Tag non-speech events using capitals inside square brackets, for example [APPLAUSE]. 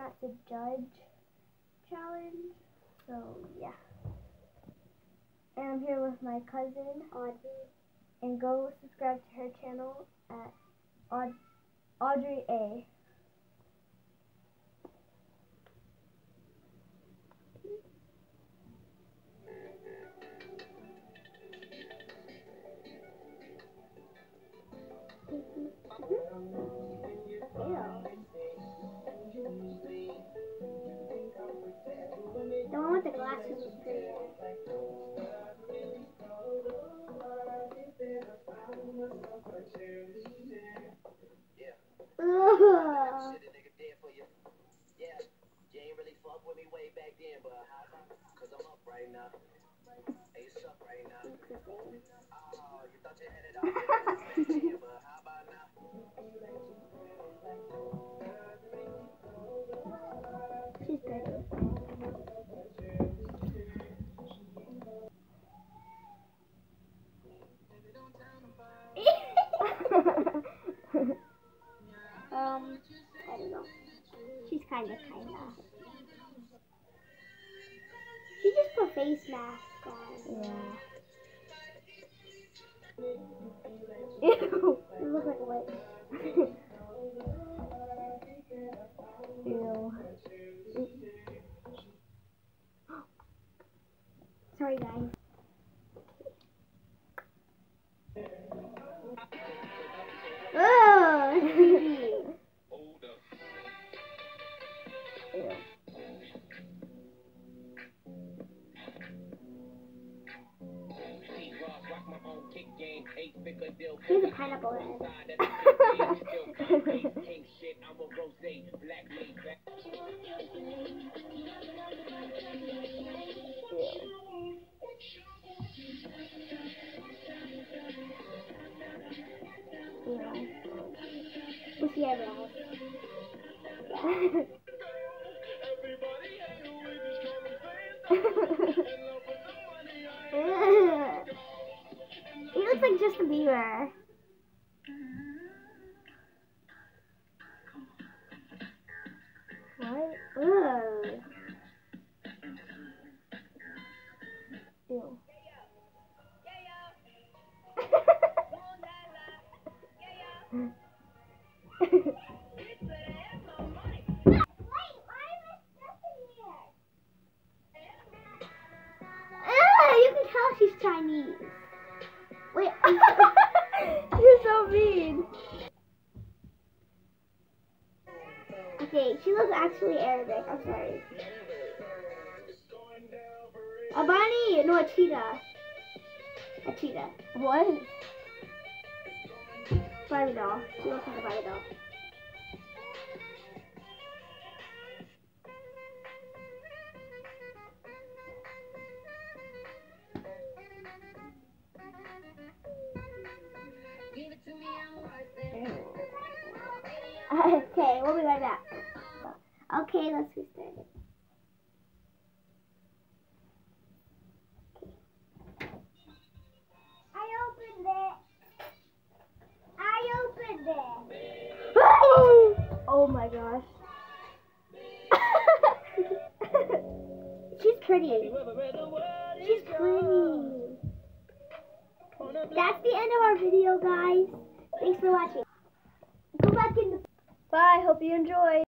have the judge challenge. So yeah. And I'm here with my cousin Adri, and go subscribe to her channel at Aud- Adri A. Oh, you thought you had it all I don't know. She's kinda kinda. She just put face mask on. Yeah. Ew, you look like a witch. Ew. Sorry, guys. Here's a pineapple. Yeah. See everyone [LAUGHS] he looks like Justin Bieber. What? Ugh. Ew. [LAUGHS] She's Chinese. Wait. [LAUGHS] You're so mean. Okay, she looks actually Arabic. I'm sorry. A bunny? No, a cheetah. A cheetah. What? Barbie doll. She looks like a Barbie doll. [LAUGHS] Okay, we'll be right back. Okay, let's get started. I opened it. I opened it. [LAUGHS] oh my gosh. [LAUGHS] She's pretty. She's pretty. That's the end of our video, guys. Thanks for watching. Go back in the. Bye. Hope you enjoyed.